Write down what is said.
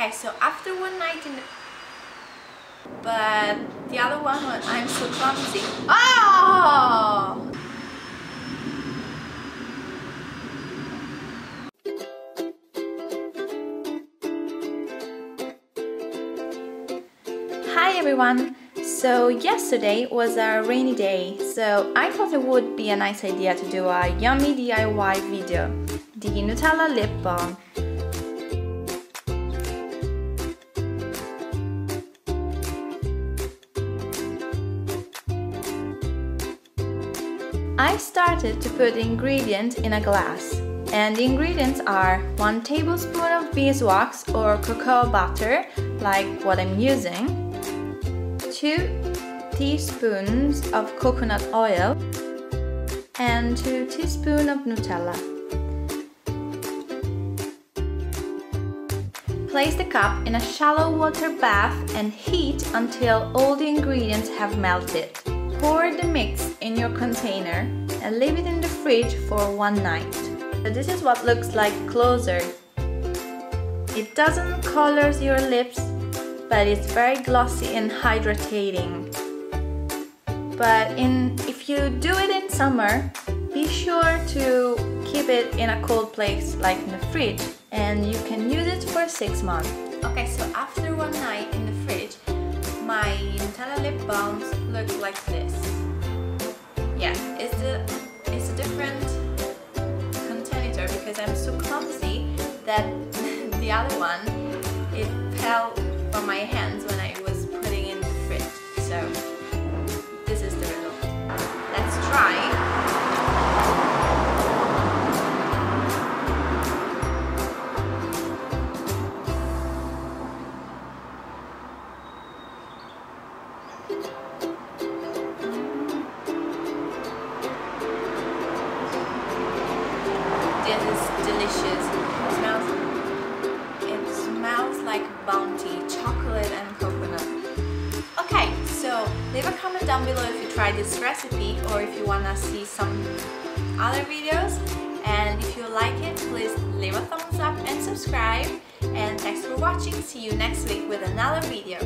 Okay, so after one night in the... But the other one, I'm so clumsy. Oh! Hi everyone! So yesterday was a rainy day, so I thought it would be a nice idea to do a yummy DIY video, the Nutella lip balm. I started to put the ingredients in a glass and the ingredients are 1 tablespoon of beeswax or cocoa butter like what I'm using 2 teaspoons of coconut oil and 2 teaspoons of Nutella. Place the cup in a shallow water bath and heat until all the ingredients have melted. Pour the mix in your container and leave it in the fridge for one night. So this is what looks like closer. It doesn't color your lips, but it's very glossy and hydrating. But in if you do it in summer, be sure to keep it in a cold place like in the fridge and you can use it for six months. Okay, so after one so clumsy that the other one, it fell from my hands when I was putting in the fridge. So this is the result. Let's try. Delicious. It smells, it smells like bounty, chocolate and coconut. Okay, so leave a comment down below if you tried this recipe or if you wanna see some other videos. And if you like it, please leave a thumbs up and subscribe. And thanks for watching. See you next week with another video.